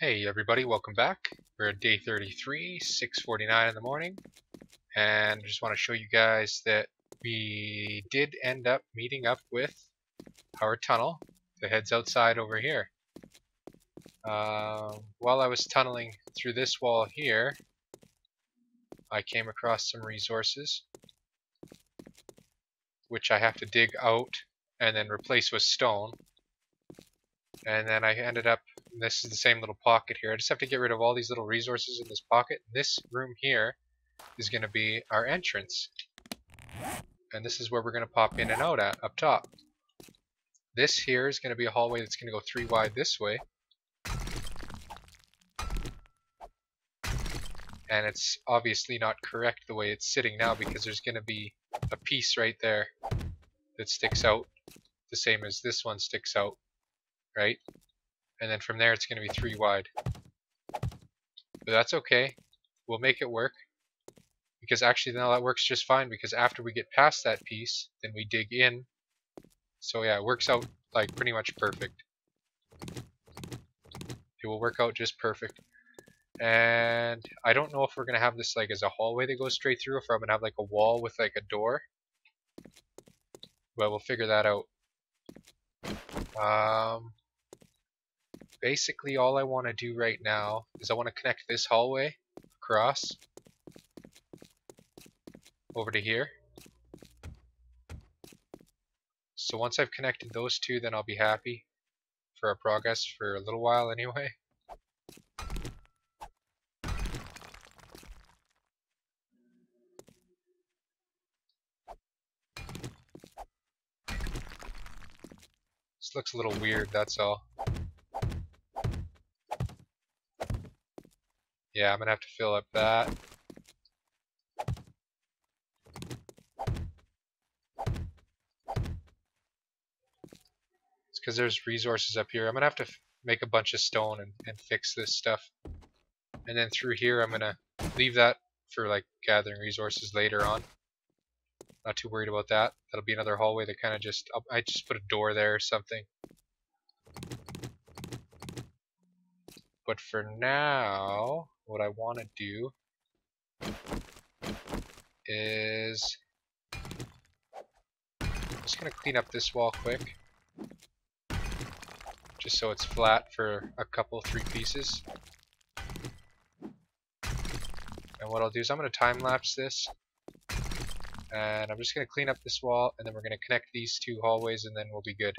Hey everybody, welcome back. We're at day 33, 6.49 in the morning. And I just want to show you guys that we did end up meeting up with our tunnel that heads outside over here. Uh, while I was tunneling through this wall here, I came across some resources which I have to dig out and then replace with stone. And then I ended up, this is the same little pocket here. I just have to get rid of all these little resources in this pocket. This room here is going to be our entrance. And this is where we're going to pop in and out at, up top. This here is going to be a hallway that's going to go three wide this way. And it's obviously not correct the way it's sitting now because there's going to be a piece right there that sticks out the same as this one sticks out, right? And then from there it's going to be three wide. But that's okay. We'll make it work. Because actually now that works just fine because after we get past that piece, then we dig in. So yeah, it works out like pretty much perfect. It will work out just perfect. And I don't know if we're going to have this like as a hallway that goes straight through, or if I'm going to have like a wall with like a door. But we'll figure that out. Um, basically all I want to do right now is I want to connect this hallway across over to here. So once I've connected those two, then I'll be happy for our progress for a little while anyway. This looks a little weird, that's all. Yeah, I'm gonna have to fill up that. It's because there's resources up here. I'm gonna have to make a bunch of stone and, and fix this stuff. And then through here, I'm gonna leave that for like gathering resources later on. Not too worried about that. That'll be another hallway that kind of just, I just put a door there or something. But for now, what I want to do is I'm just going to clean up this wall quick. Just so it's flat for a couple, three pieces. And what I'll do is I'm going to time lapse this and I'm just going to clean up this wall and then we're going to connect these two hallways and then we'll be good.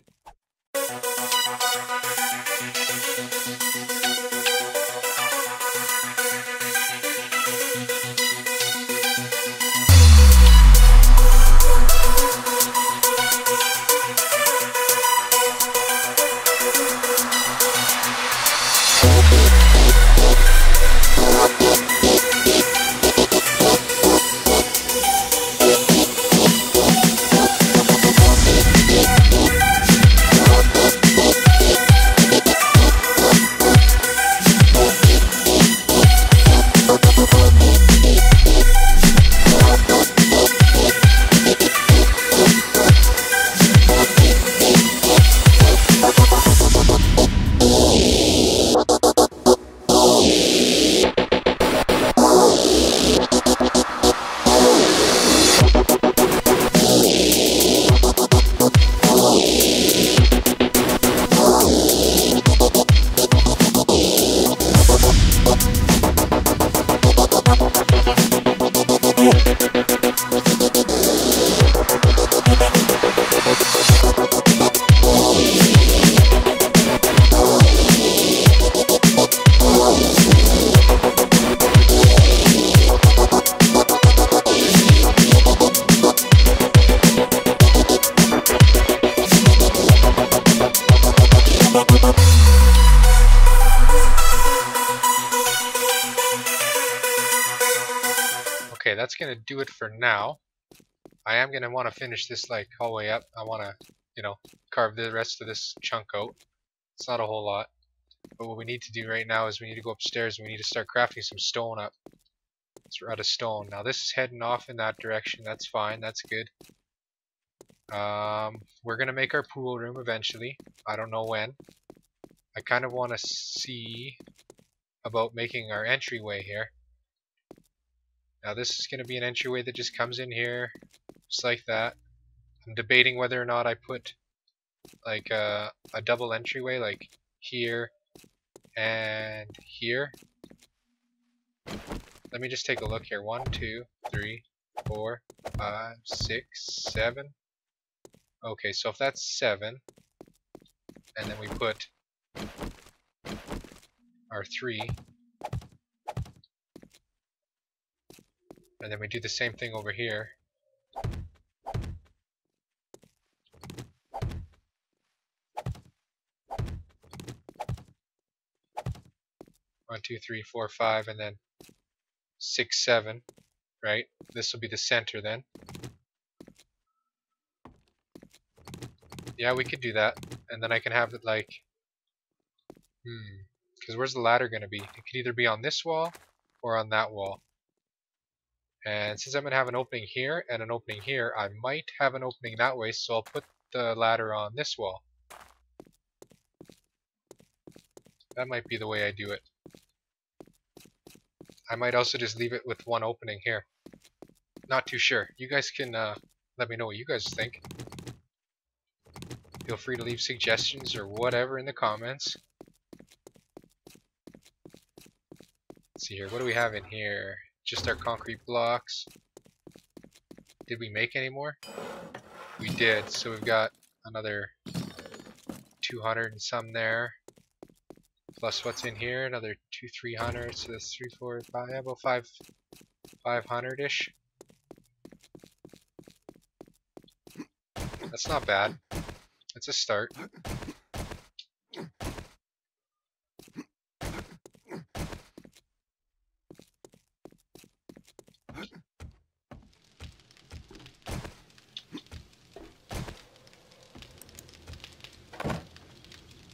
Do it for now. I am going to want to finish this like hallway up. I want to, you know, carve the rest of this chunk out. It's not a whole lot. But what we need to do right now is we need to go upstairs and we need to start crafting some stone up. So we're out of stone. Now this is heading off in that direction. That's fine. That's good. Um, we're going to make our pool room eventually. I don't know when. I kind of want to see about making our entryway here. Now this is going to be an entryway that just comes in here, just like that. I'm debating whether or not I put like a, uh, a double entryway, like here and here. Let me just take a look here. One, two, three, four, five, six, seven. Okay, so if that's seven, and then we put our three, and then we do the same thing over here. One, two, three, four, five, and then six, seven, right? This will be the center then. Yeah, we could do that. And then I can have it like... Hmm. Because where's the ladder going to be? It could either be on this wall or on that wall. And since I'm going to have an opening here and an opening here, I might have an opening that way, so I'll put the ladder on this wall. That might be the way I do it. I might also just leave it with one opening here. Not too sure. You guys can uh, let me know what you guys think. Feel free to leave suggestions or whatever in the comments. Let's see here. What do we have in here? Just our concrete blocks. Did we make any more? We did. So we've got another 200 and some there. Plus what's in here? Another two, 300. So that's three, four, five, about five, 500-ish. That's not bad. It's a start.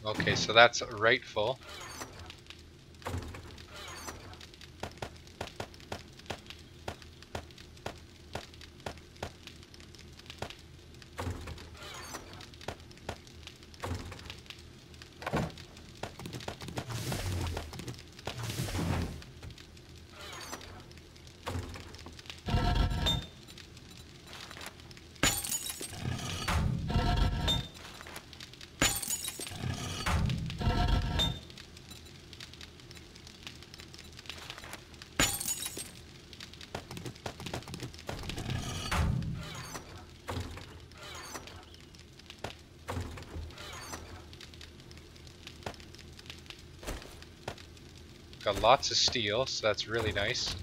Okay, so that's rightful. Got lots of steel, so that's really nice.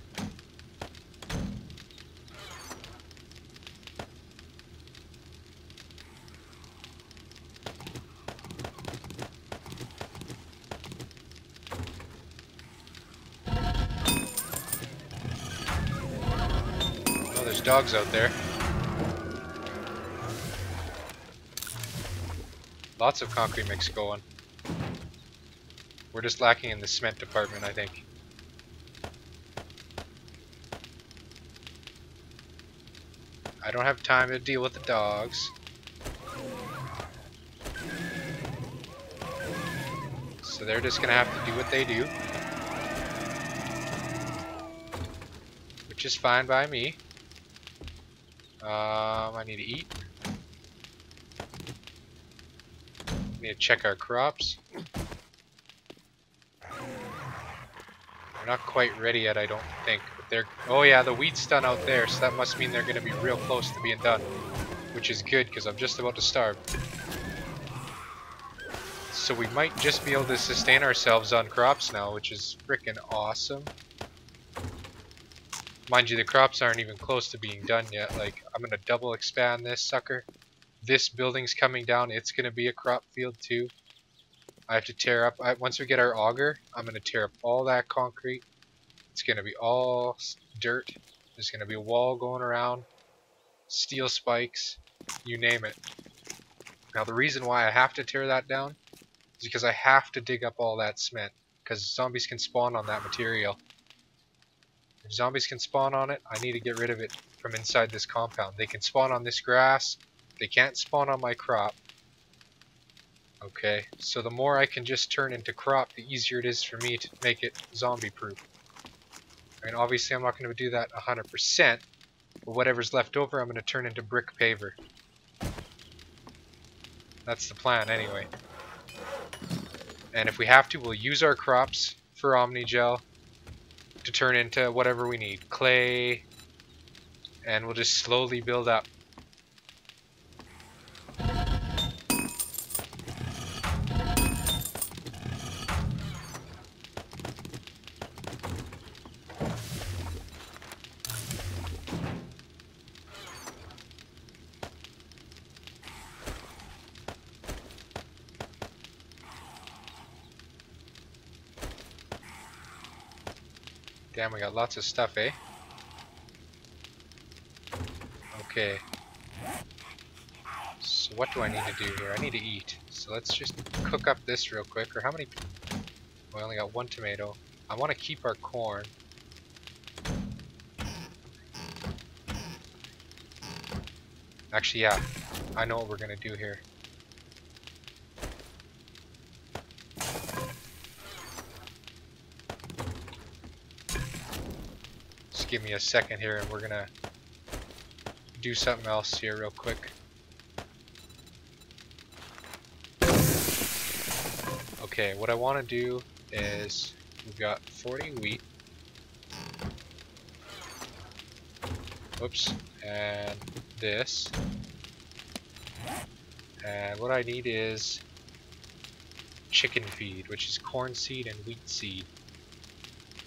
Oh, there's dogs out there. Lots of concrete mix going. We're just lacking in the cement department, I think. I don't have time to deal with the dogs. So they're just gonna have to do what they do. Which is fine by me. Um, I need to eat. Need to check our crops. They're not quite ready yet, I don't think. But they're oh yeah, the wheat's done out there, so that must mean they're to be real close to being done, which is good because I'm just about to starve. So we might just be able to sustain ourselves on crops now, which is freaking awesome. Mind you, the crops aren't even close to being done yet. Like, I'm to double expand this sucker. This building's coming down. It's to be a crop field too. I have to tear up, I, once we get our auger, I'm going to tear up all that concrete. It's going to be all dirt. There's going to be a wall going around, steel spikes, you name it. Now the reason why I have to tear that down is because I have to dig up all that cement, because zombies can spawn on that material. If zombies can spawn on it, I need to get rid of it from inside this compound. They can spawn on this grass, they can't spawn on my crop, Okay, so the more I can just turn into crop, the easier it is for me to make it zombie proof. I mean, obviously I'm not going to do that 100%, but whatever's left over I'm going to turn into brick paver. That's the plan anyway. And if we have to, we'll use our crops for Omnigel to turn into whatever we need. Clay, and we'll just slowly build up. Lots of stuff, eh? Okay. So what do I need to do here? I need to eat. So let's just cook up this real quick. Or how many... We only got one tomato. I want to keep our corn. Actually, yeah. I know what we're going to do here. Give me a second here and we're to do something else here real quick. Okay, what I want to do is we've got 40 wheat. Whoops, and this. And what I need is chicken feed, which is corn seed and wheat seed.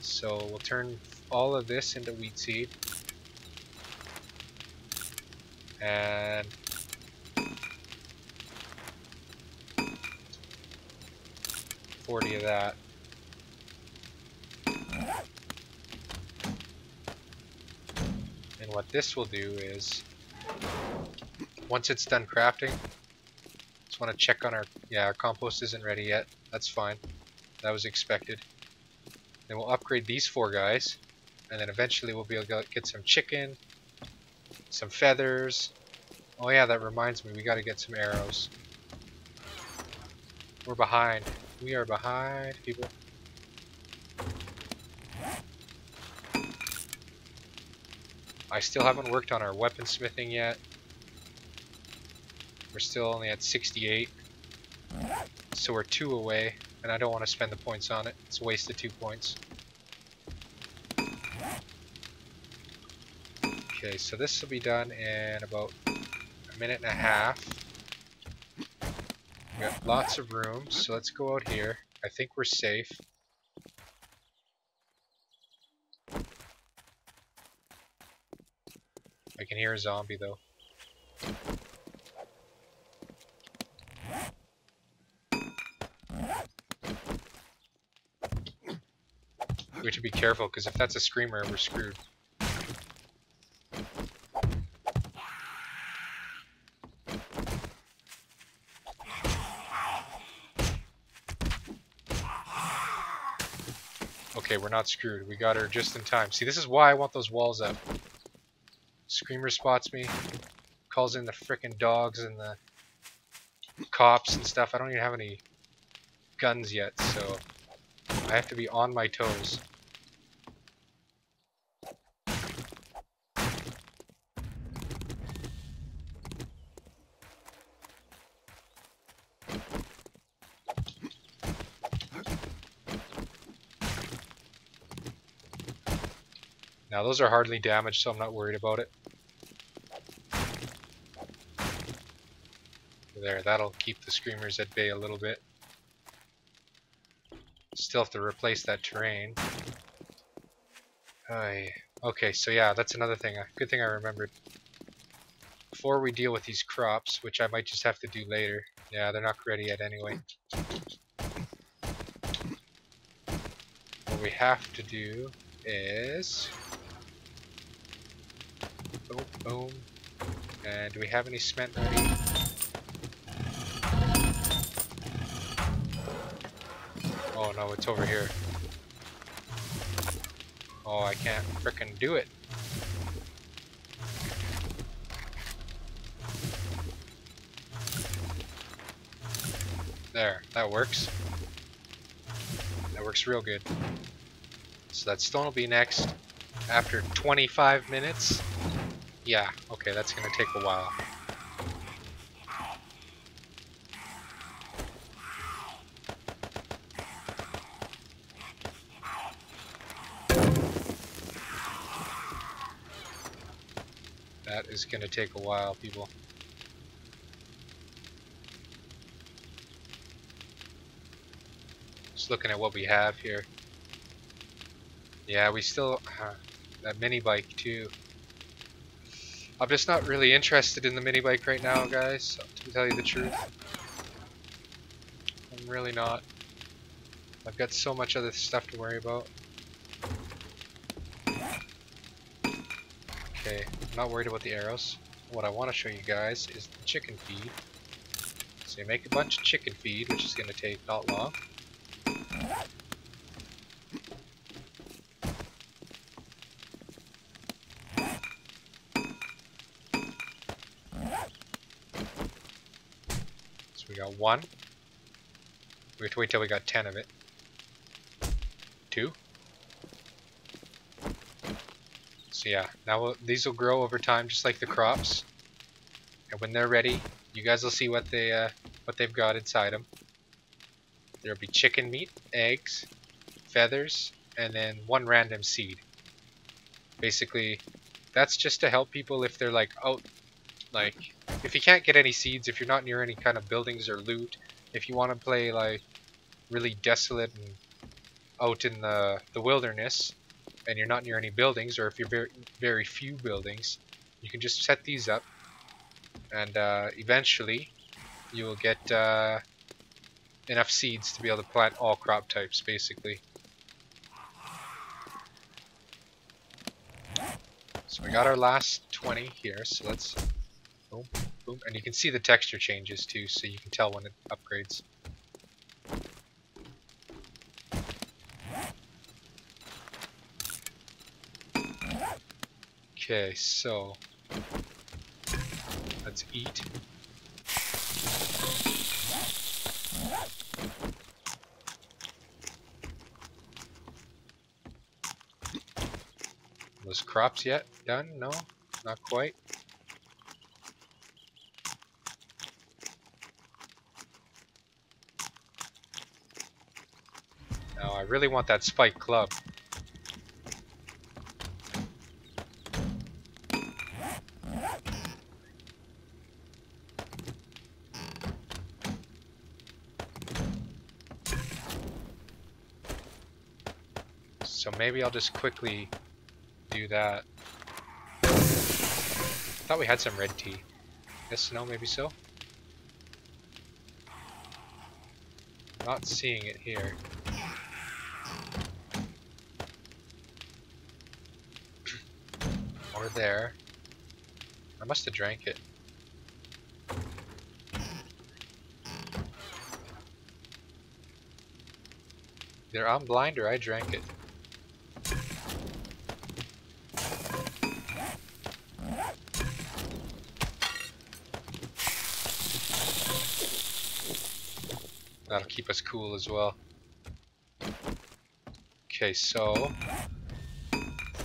So we'll turn all of this into wheat seed. and forty of that. And what this will do is, once it's done crafting, just want to check on our, yeah, our compost isn't ready yet. That's fine. That was expected. Then we'll upgrade these four guys, and then eventually we'll be able to get some chicken, some feathers. Oh yeah, that reminds me, we gotta get some arrows. We're behind. We are behind, people. I still haven't worked on our weaponsmithing yet. We're still only at 68. So we're two away, and I don't want to spend the points on it. It's a waste of two points. Okay, so this will be done in about a minute and a half. We got lots of room, so let's go out here. I think we're safe. I can hear a zombie though. We to be careful because if that's a screamer, we're screwed. Okay, we're not screwed. We got her just in time. See, this is why I want those walls up. Screamer spots me, calls in the frickin' dogs and the cops and stuff. I don't even have any guns yet, so I have to be on my toes. Now those are hardly damaged, so I'm not worried about it. There, that'll keep the screamers at bay a little bit. Still have to replace that terrain. Aye. Okay, so yeah, that's another thing. Good thing I remembered. Before we deal with these crops, which I might just have to do later. Yeah, they're not ready yet anyway. What we have to do is Boom. And do we have any cement ready? Oh no, it's over here. Oh, I can't fricking do it. There, that works. That works real good. So that stone will be next after 25 minutes. Yeah, okay, that's gonna take a while. That is gonna take a while, people. Just looking at what we have here. Yeah, we still... Uh, that mini bike too. I'm just not really interested in the mini bike right now, guys, to tell you the truth. I'm really not. I've got so much other stuff to worry about. Okay, I'm not worried about the arrows. What I want to show you guys is the chicken feed. So you make a bunch of chicken feed, which is going to take not long. One. We have to wait till we got ten of it. Two. So yeah, now we'll, these will grow over time just like the crops. And when they're ready, you guys will see what they uh, what they've got inside them. There'll be chicken meat, eggs, feathers, and then one random seed. Basically, that's just to help people if they're like out, like if you can't get any seeds, if you're not near any kind of buildings or loot, if you want to play like really desolate and out in the the wilderness, and you're not near any buildings, or if you're very very few buildings, you can just set these up, and uh, eventually you will get uh, enough seeds to be able to plant all crop types, basically. So we got our last 20 here, so let's boom, boom, and you can see the texture changes too, so you can tell when it upgrades. Okay, so let's eat. Those crops yet done? No, not quite. Really want that spike club. So maybe I'll just quickly do that. Thought we had some red tea. Yes, no, maybe so. Not seeing it here. There. I must have drank it. Either I'm blind or I drank it. That'll keep us cool as well. Okay, so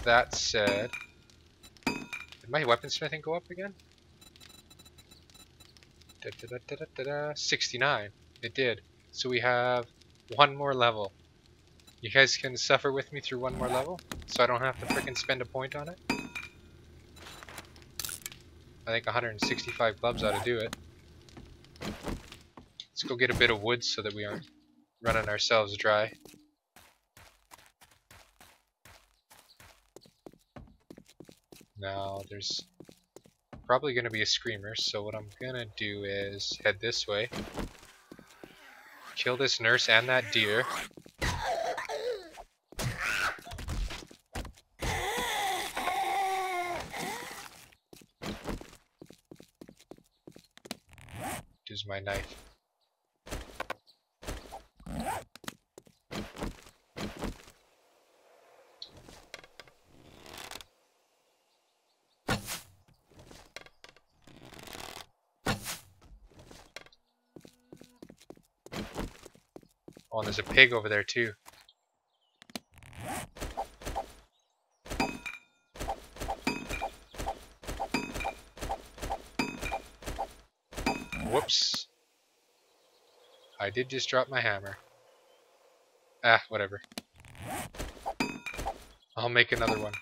that said, my weaponsmithing go up again? Da, da, da, da, da, da, 69. It did. So we have one more level. You guys can suffer with me through one more level, so I don't have to freaking spend a point on it. I think 165 clubs ought to do it. Let's go get a bit of wood so that we aren't running ourselves dry. Now, there's probably going to be a screamer, so what I'm going to do is head this way. Kill this nurse and that deer. Use my knife. Oh, and there's a pig over there too. Whoops. I did just drop my hammer. Ah, whatever. I'll make another one.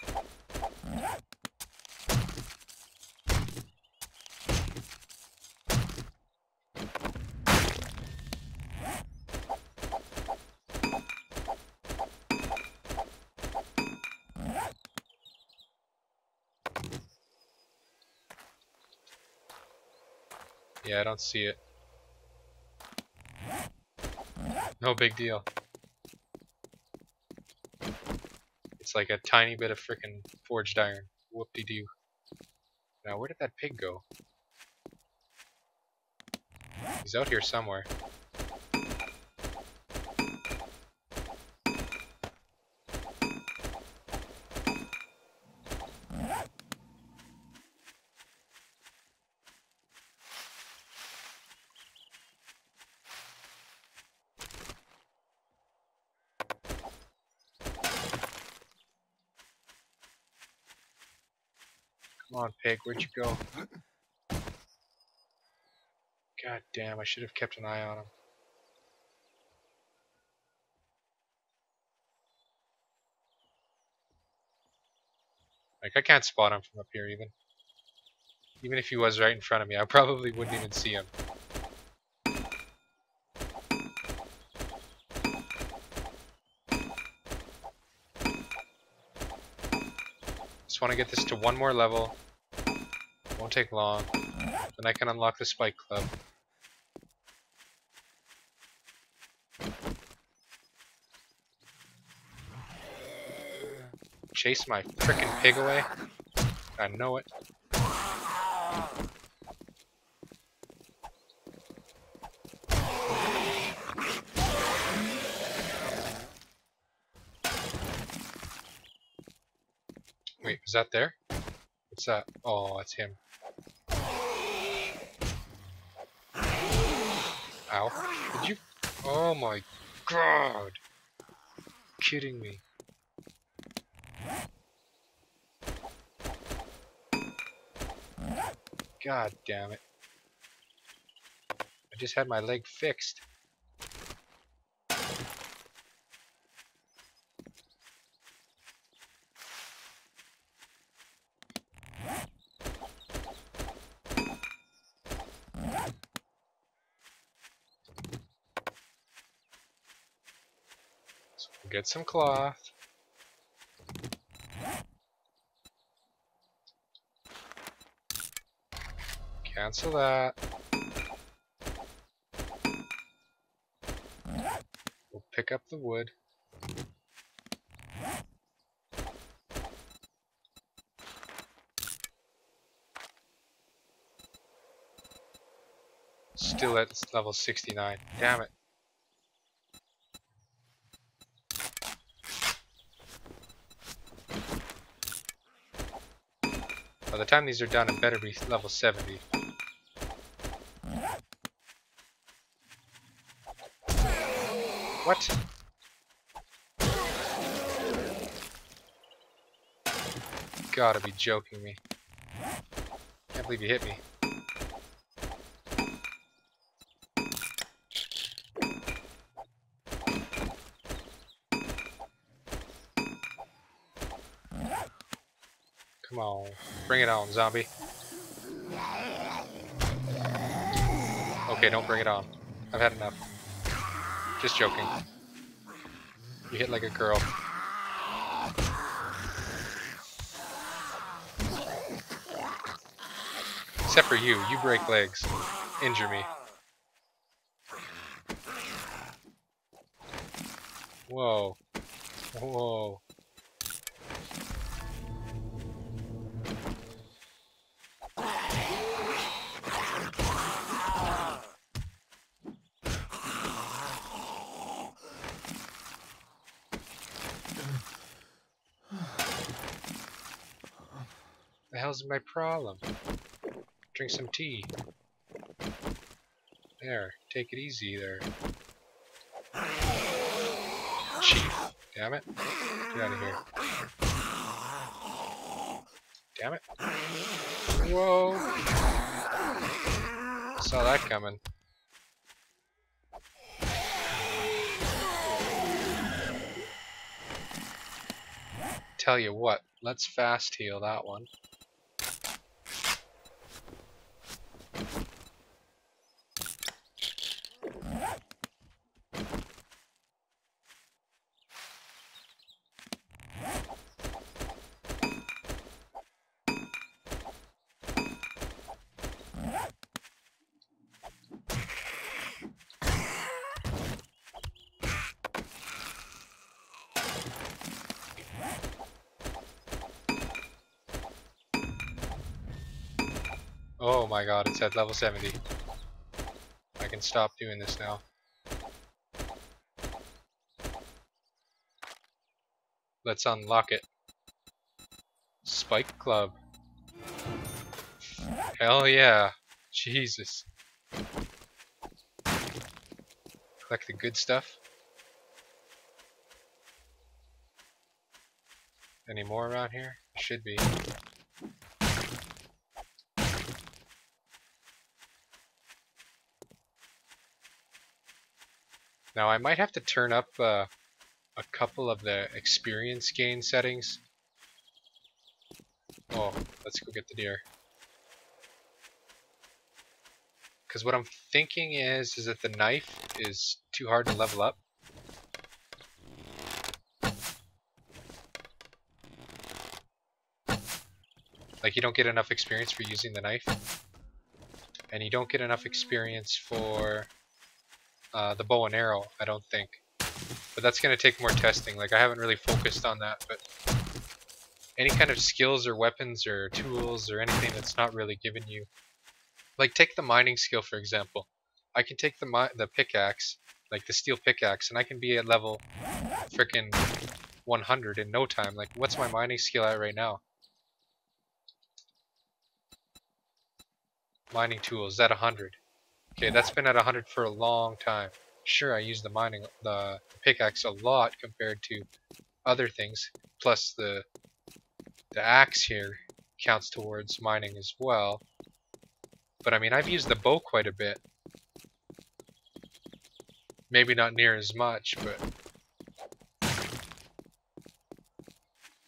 I don't see it. No big deal. It's like a tiny bit of frickin' forged iron. Whoop-de-doo. Now, where did that pig go? He's out here somewhere. Come on, pig, where'd you go? God damn, I should have kept an eye on him. Like, I can't spot him from up here even. Even if he was right in front of me, I probably wouldn't even see him. Just want to get this to one more level. Won't take long. Then I can unlock the spike club. Chase my frickin' pig away. I know it. Wait, is that there? What's that? Oh, that's him. Ow. Did you? Oh my god. Kidding me. God damn it. I just had my leg fixed. Get some cloth. Cancel that. We'll pick up the wood. Still at level 69. Damn it. The time these are done, it better be level 70. What? You gotta be joking me. Can't believe you hit me. On, bring it on, zombie. Okay, don't bring it on. I've had enough. Just joking. You hit like a girl. Except for you, you break legs. Injure me. Whoa. Whoa. Hell's my problem? Drink some tea. There, take it easy there. chief. Damn it. Get out of here. Damn it. Whoa. Saw that coming. Tell you what, let's fast heal that one. Oh my god, it's at level 70. I can stop doing this now. Let's unlock it. Spike Club. Hell yeah. Jesus. Collect the good stuff. Any more around here? Should be. Now I might have to turn up uh, a couple of the experience gain settings. Oh, let's go get the deer. Because what I'm thinking is, is that the knife is too hard to level up. Like you don't get enough experience for using the knife. And you don't get enough experience for uh, the bow and arrow, I don't think. But that's going to take more testing. Like, I haven't really focused on that, but any kind of skills or weapons or tools or anything that's not really given you... Like, take the mining skill, for example. I can take the the pickaxe, like the steel pickaxe, and I can be at level freaking 100 in no time. Like, what's my mining skill at right now? Mining tools, at 100. Okay, that's been at 100 for a long time. Sure, I use the mining, the pickaxe a lot compared to other things. Plus the the axe here counts towards mining as well. But I mean, I've used the bow quite a bit. Maybe not near as much, but...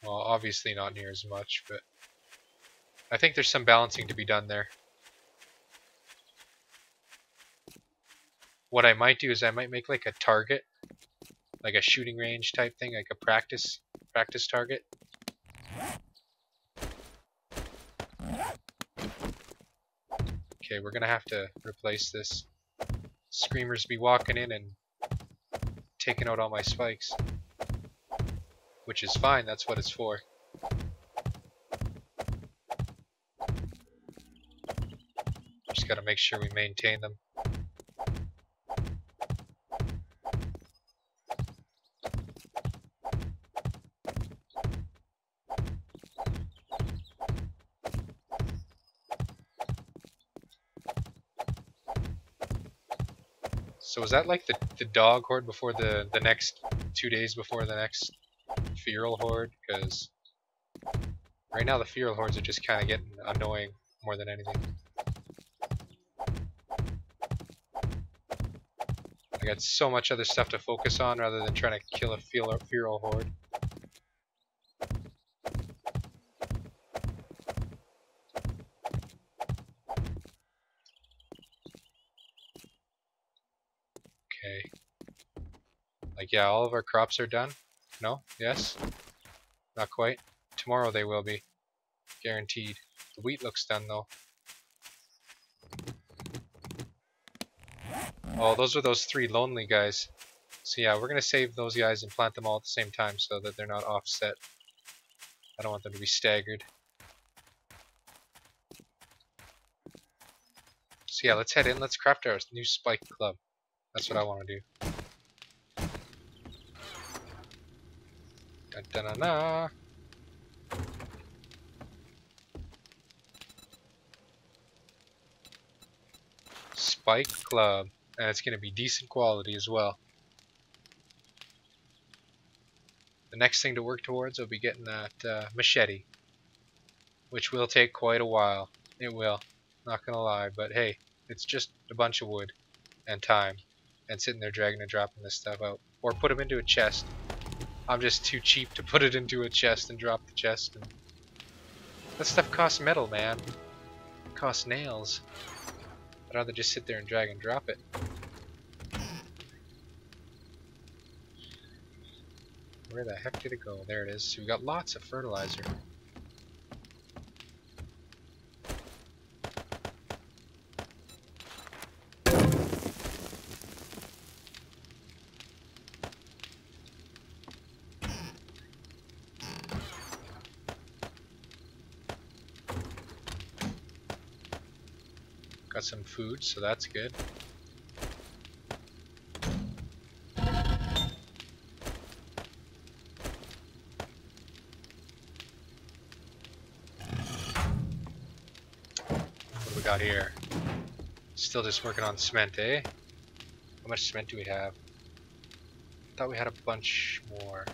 Well, obviously not near as much, but... I think there's some balancing to be done there. What I might do is I might make like a target, like a shooting range type thing, like a practice practice target. Okay, we're gonna have to replace this. Screamers be walking in and taking out all my spikes. Which is fine, that's what it's for. Just gotta make sure we maintain them. That like the, the dog horde before the, the next two days before the next feral horde? Because right now the feral hordes are just kind of getting annoying more than anything. I got so much other stuff to focus on rather than trying to kill a feral horde. Yeah, all of our crops are done. No? Yes? Not quite. Tomorrow they will be. Guaranteed. The wheat looks done though. Oh, those are those three lonely guys. So yeah, we're gonna save those guys and plant them all at the same time so that they're not offset. I don't want them to be staggered. So yeah, let's head in. Let's craft our new spike club. That's what I want to do. Da -da -da Spike Club. And it's going to be decent quality as well. the next thing to work towards will be getting that uh, machete, which will take quite a while. It will, not gonna lie, but hey, it's just a bunch of wood and time and sitting there dragging and dropping this stuff out. Or put them into a chest. I'm just too cheap to put it into a chest and drop the chest. And that stuff costs metal, man. It costs nails. I'd rather just sit there and drag and drop it. Where the heck did it go? There it is. So we got lots of fertilizer. Got some food, so that's good. What do we got here? Still just working on cement, eh? How much cement do we have? thought we had a bunch more.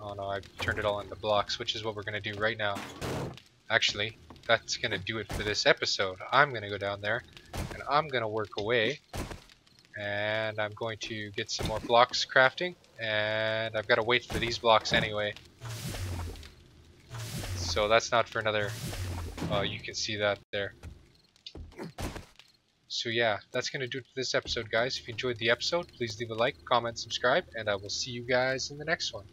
Oh no, I turned it all into blocks, which is what we're gonna do right now. Actually, that's gonna do it for this episode. I'm gonna go down there and I'm gonna work away and I'm going to get some more blocks crafting and I've got to wait for these blocks anyway. So that's not for another uh, you can see that there. So yeah that's gonna do it for this episode guys. If you enjoyed the episode please leave a like comment subscribe and I will see you guys in the next one